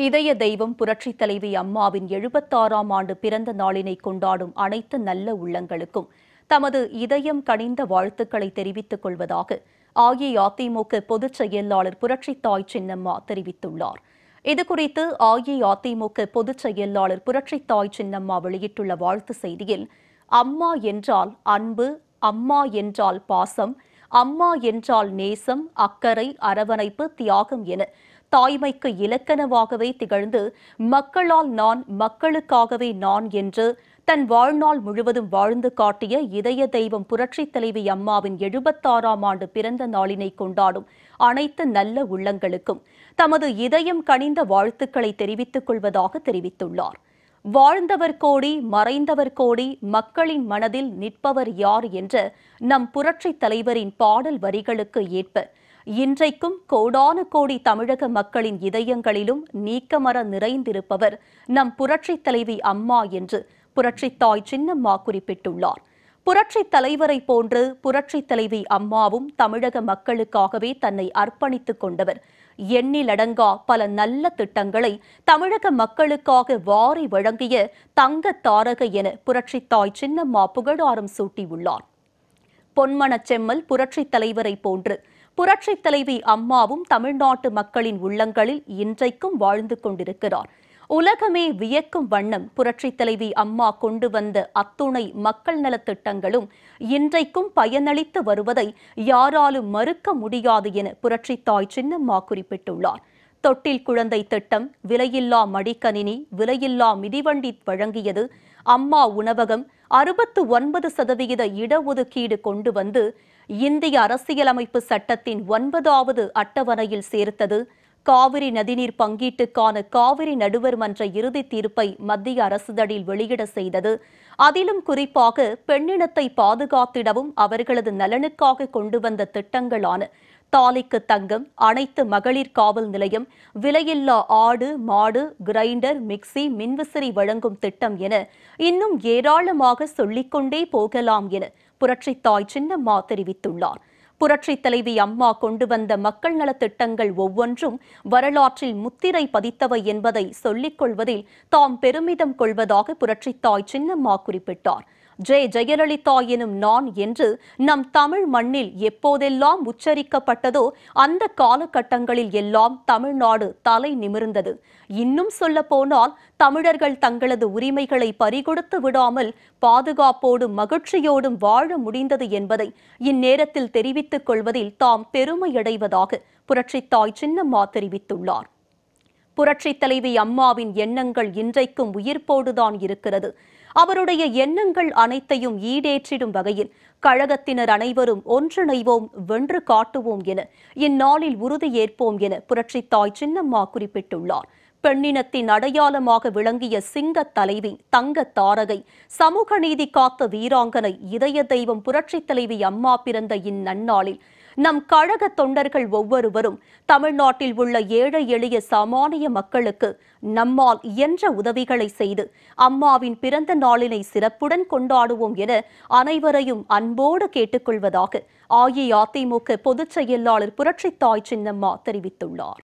இதய தெய்வம் புரட்சித் தலைவி அம்மாவின் எழுபத்தாறாம் ஆண்டு பிறந்த நாளினை கொண்டாடும் அனைத்து நல்ல உள்ளங்களுக்கும் தமது இதயம் கனிந்த வாழ்த்துக்களை தெரிவித்துக் கொள்வதாக அஇஅதிமுக பொதுச் செயலாளர் புரட்சித்தாய் சின்னம்மா தெரிவித்துள்ளார். இதுகுறித்து அஇஅதிமுக பொதுச் செயலாளர் புரட்சித்தாய் சின்னம்மா வெளியிட்டுள்ள வாழ்த்து செய்தியில் அம்மா என்றால் அன்பு அம்மா என்றால் பாசம் அம்மா என்றால் நேசம் அக்கறை அரவணைப்பு தியாகம் என தாய்மைக்கு இலக்கணமாகவே திகழ்ந்து மக்களால் நான் மக்களுக்காகவே நான் என்று தன் வாழ்நாள் முழுவதும் வாழ்ந்து காட்டிய இதய தெய்வம் புரட்சித் தலைவி அம்மாவின் எழுபத்தாறாம் ஆண்டு பிறந்த நாளினை கொண்டாடும் அனைத்து நல்ல உள்ளங்களுக்கும் தமது இதயம் கனிந்த வாழ்த்துக்களை தெரிவித்துக் கொள்வதாக தெரிவித்துள்ளார். வாழ்ந்தவர் கோடி மறைந்தவர் கோடி மக்களின் மனதில் நிற்பவர் யார் என்ற நம் புரட்சித் தலைவரின் பாடல் வரிகளுக்கு ஏற்ப இன்றைக்கும் கோடானு கோடி தமிழக மக்களின் இதயங்களிலும் நீக்கமர நிறைந்திருப்பவர் நம் புரட்சித் தலைவி அம்மா என்று புரட்சித்தாய் சின்னம்மா குறிப்பிட்டுள்ளார். புரட்சித் தலைவரை போன்று புரட்சித் தலைவி அம்மாவும் தமிழக மக்களுக்காகவே தன்னை அர்ப்பணித்துக் கொண்டவர். எண்ணிலடங்கா பல நல்ல திட்டங்களை தமிழக மக்களுக்காக வாரி வழங்கிய தங்க தாரக என புரட்சித் தாய் சின்னம்மா புகழாரம் சூட்டியுள்ளார். பொன்மனச் செம்மல் புரட்சித் தலைவரை போன்று புரட்சித் தலைவி அம்மாவும் தமிழ்நாட்டு மக்களின் உள்ளங்களில் இன்றைக்கும் வாழ்ந்து கொண்டிருக்கிறார். உலகமே வியக்கும் வண்ணம் புரட்சித் தலைவி அம்மா கொண்டு வந்த அத்துணை மக்கள் நலத் திட்டங்களும் இன்றைக்கும் பயனளித்து வருவதை யாராலும் மறுக்க முடியாது என புரட்சித் தாய் சின்னம்மா குறிப்பிட்டுள்ளார். தொட்டில் குழந்தை திட்டம் விலையில்லா மடிக்கணினி விலையில்லா மிதிவண்டி வழங்கியது அம்மா உணவகம் அறுபத்து ஒன்பது சதவிகித இடஒதுக்கீடு கொண்டு வந்து இந்திய அரசியலமைப்பு சட்டத்தின் ஒன்பதாவது அட்டவணையில் சேர்த்தது காவிரி நதிநீர் பங்கீட்டுக்கான காவிரி நடுவர் மன்ற இறுதி தீர்ப்பை மத்திய அரசுதடில் வெளியிட செய்தது. அதிலும் குறிப்பாக பெண்ணினத்தை பாதுகாத்திடவும் அவர்களது நலனுக்காக கொண்டு வந்த திட்டங்களான தாலிக்கு தங்கம் அனைத்து மகளிர் காவல் நிலையம் விலையில்லா ஆடு மாடு கிரைண்டர் மிக்சி மின்விசிறி வழங்கும் திட்டம் என இன்னும் ஏராளமாக சொல்லிக்கொண்டே போகலாம் என புரட்சித்தாய் சின்னம்மா தெரிவித்துள்ளார். புரட்சி தலைவி அம்மா கொண்டு வந்த மக்கள் நலத் திட்டங்கள் ஒவ்வொன்றும் வரலாற்றில் முத்திரை பதித்தவை என்பதை சொல்லிக் கொள்வதில் தாம் பெருமிதம் கொள்வதாக புரட்சித்தாய் சின்னம்மா குறிப்பிட்டார். ஜெய ஜெயலலிதா எனும் நான் என்று நம் தமிழ் மண்ணில் எப்போதெல்லாம் உச்சரிக்கப்பட்டதோ அந்த காலகட்டங்களில் எல்லாம் தமிழ்நாடு தலை நிமிர்ந்தது. இன்னும் சொல்ல போனால் தமிழர்கள் தங்களது உரிமைகளை பறிகொடுத்து விடாமல் பாதுகாப்போடும் மகிழ்ச்சியோடும் வாழ முடிந்தது என்பதை இந்நேரத்தில் தெரிவித்துக் கொள்வதில் தாம் பெருமையடைவதாக புரட்சித்தாய் சின்னம்மா தெரிவித்துள்ளார். புரட்சித் தலைவி அம்மாவின் எண்ணங்கள் இன்றைக்கும் உயிர்ப்போடுதான் இருக்கிறது. அவருடைய எண்ணங்கள் அனைத்தையும் ஈடேற்றிடும் வகையில் கழகத்தினர் அனைவரும் ஒன்றிணைவோம் வென்று காட்டுவோம் என இந்நாளில் உறுதியேற்போம் என புரட்சித்தாய் சின்னம்மா குறிப்பிட்டுள்ளார். பெண்ணினத்தின் அடையாளமாக விளங்கிய சிங்க தலைவி தங்க தாரகை சமூக நீதி காத்த வீராங்கனை இதய தெய்வம் புரட்சித் தலைவி அம்மா பிறந்த இந்நன்னாளில் நம் கழக தொண்டர்கள் ஒவ்வொருவரும் தமிழ்நாட்டில் உள்ள ஏழை எளிய சாமானிய மக்களுக்கு நம்மால் இயன்ற உதவிகளை செய்து அம்மாவின் பிறந்த நாளினை சிறப்புடன் கொண்டாடுவோம் என அனைவரையும் அன்போடு கேட்டுக்கொள்வதாக அஇஅதிமுக பொதுச் செயலாளர் புரட்சித் தாய் சின்னம்மா தெரிவித்துள்ளார்.